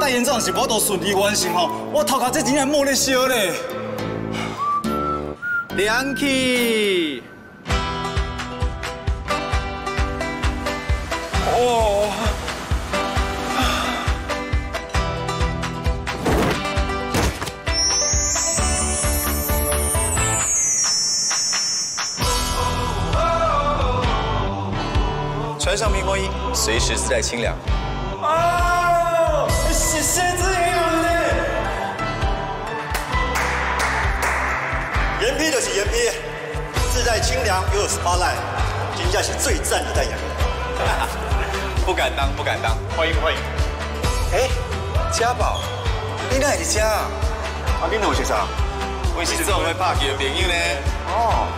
代言总是无都顺利完成吼，我头壳这真系冇咧烧咧。凉气，哦。穿上屏风衣，随时自带清凉。啊！谢谢子英嘞！原批就是原批，自带清凉又有 spotlight，今天是最赞的代言人。不敢当，不敢当，欢迎欢迎。哎，家宝，你哪是家？啊，你哪有啥？我是做会拍球的朋友呢。哦。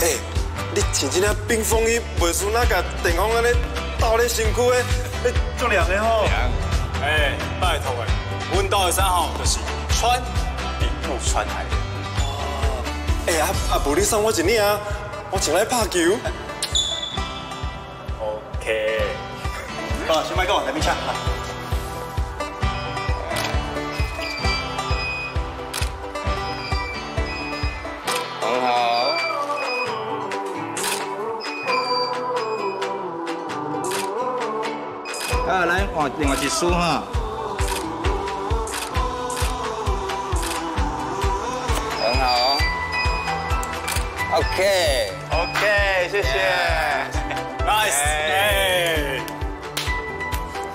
哎。你穿这件冰风衣，袂输那个电风安尼倒咧身躯的，哎，足凉的吼。凉，哎，拜托诶，阮兜的三号就是穿比不穿还凉。哦，哎呀，啊，无你送我一领啊，我穿来拍球。OK。好，先卖讲，来边抢。很好。啊，来换另外一束哈，很好，OK，OK，谢谢，Nice，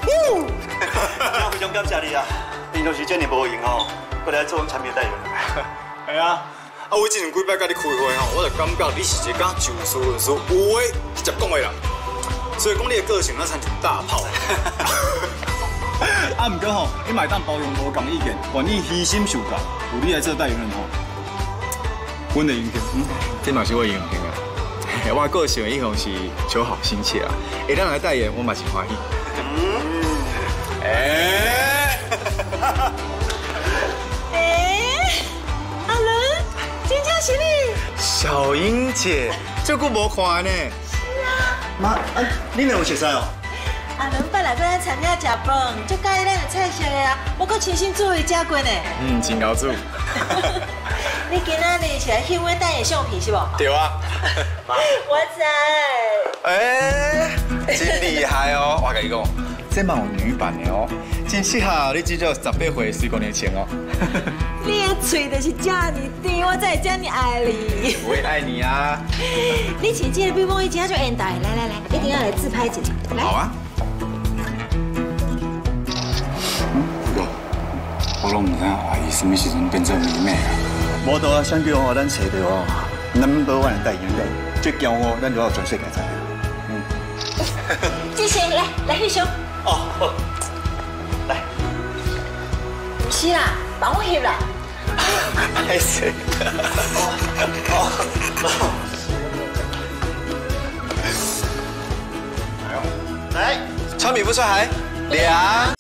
非常感谢你啊，平常时这么无闲哦，过来做我们产品代言。系啊，啊，我之前几摆甲你开会吼，我就感觉你是一个就事论事、有话直接讲的人。所以讲你的个性那才是大炮。啊，唔过吼，你买单包容无讲意见，愿意虚心受教，有你来做代言人吼，阮的英雄，嗯，这嘛是我英雄啊。我个性英雄是求好心切啊，会当来代言，我嘛是欢喜。嗯，哎，哎，阿伦，真正是你，小英姐，这久无看呢。妈，啊，你哪有熟悉哦？阿伦爸来过咱餐厅食饭，就介意咱的菜色的啊，我搁亲身做伊食过呢。嗯，真够煮。你今仔日是来秀我代言相片是不？对啊。我知。哎，真厉害哦！我跟你讲，这嘛有女版的哦，真适合你这种十八岁十五年前哦。你的嘴就是这么甜，我才这么爱你。我也爱你啊！你请这个冰风一件就应带，来来来，一定要来自拍一张。好啊。哥，我拢唔知阿姨什么时阵变做美美啊？无多啊，想叫我咱找到哦，number one 代言人，最骄傲，咱就要全世界知道。嗯。谢谢，来来翕相。哦。来。不是啦，帮我翕啦。拍 谁？来，超米不出海，两。